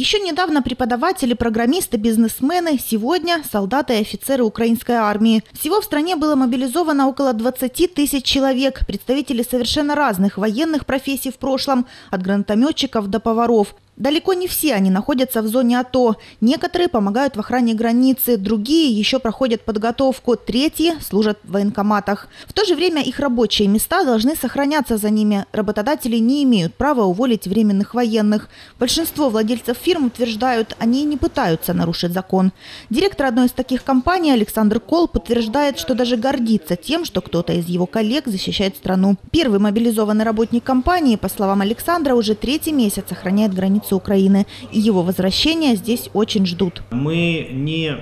Еще недавно преподаватели, программисты, бизнесмены, сегодня солдаты и офицеры украинской армии. Всего в стране было мобилизовано около 20 тысяч человек, представители совершенно разных военных профессий в прошлом, от гранатометчиков до поваров. Далеко не все они находятся в зоне АТО. Некоторые помогают в охране границы, другие еще проходят подготовку, третьи служат в военкоматах. В то же время их рабочие места должны сохраняться за ними. Работодатели не имеют права уволить временных военных. Большинство владельцев фирм утверждают, они не пытаются нарушить закон. Директор одной из таких компаний Александр Кол подтверждает, что даже гордится тем, что кто-то из его коллег защищает страну. Первый мобилизованный работник компании, по словам Александра, уже третий месяц охраняет границу границы Украины. И его возвращения здесь очень ждут. Мы не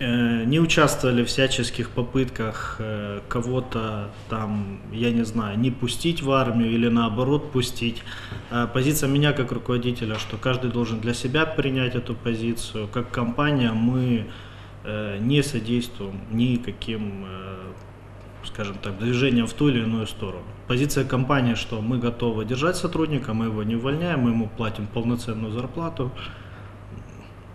э, не участвовали в всяческих попытках э, кого-то там, я не знаю, не пустить в армию или наоборот пустить. Э, позиция меня как руководителя, что каждый должен для себя принять эту позицию. Как компания мы не содействуем никаким скажем так, движением в ту или иную сторону. Позиция компании, что мы готовы держать сотрудника, мы его не увольняем, мы ему платим полноценную зарплату,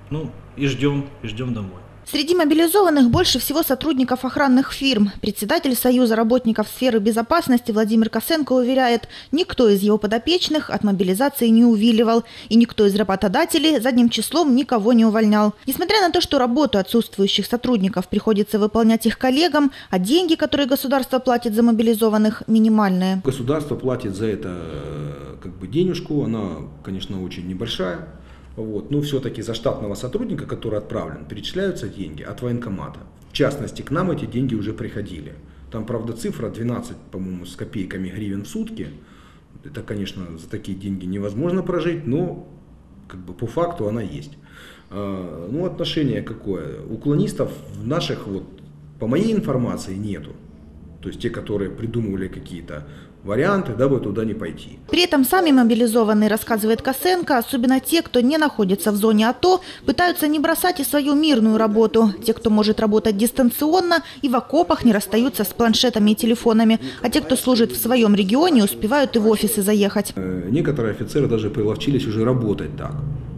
ну и ждем, и ждем домой. Среди мобилизованных больше всего сотрудников охранных фирм. Председатель Союза работников сферы безопасности Владимир Косенко уверяет, никто из его подопечных от мобилизации не увиливал, и никто из работодателей задним числом никого не увольнял. Несмотря на то, что работу отсутствующих сотрудников приходится выполнять их коллегам, а деньги, которые государство платит за мобилизованных, минимальные. Государство платит за это э, как бы денежку, она, конечно, очень небольшая. Вот. Но все-таки за штатного сотрудника, который отправлен, перечисляются деньги от военкомата. В частности, к нам эти деньги уже приходили. Там, правда, цифра 12, по-моему, с копейками гривен в сутки. Это, конечно, за такие деньги невозможно прожить, но как бы по факту она есть. А, ну, отношение какое? Уклонистов в наших, вот, по моей информации, нету. То есть те, которые придумывали какие-то варианты, дабы туда не пойти. При этом сами мобилизованные, рассказывает Косенко, особенно те, кто не находится в зоне АТО, пытаются не бросать и свою мирную работу. Те, кто может работать дистанционно и в окопах не расстаются с планшетами и телефонами. А те, кто служит в своем регионе, успевают и в офисы заехать. Э, некоторые офицеры даже приловчились уже работать так.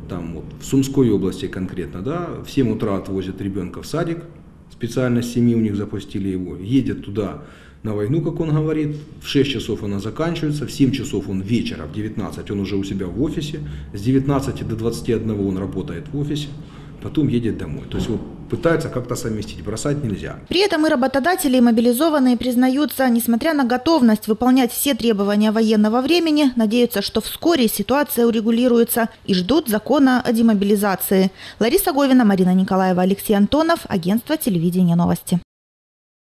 Там вот в Сумской области конкретно, да, в 7 утра отвозят ребенка в садик, специально с семьи у них запустили его, едет туда на войну, как он говорит, в 6 часов она заканчивается, в 7 часов он вечера, в 19 он уже у себя в офисе, с 19 до 21 он работает в офисе, потом едет домой. То есть вот пытается как-то совместить, бросать нельзя. При этом и работодатели, и мобилизованные признаются, несмотря на готовность выполнять все требования военного времени, надеются, что вскоре ситуация урегулируется и ждут закона о демобилизации. Лариса Говина, Марина Николаева, Алексей Антонов, агентство телевидения новости.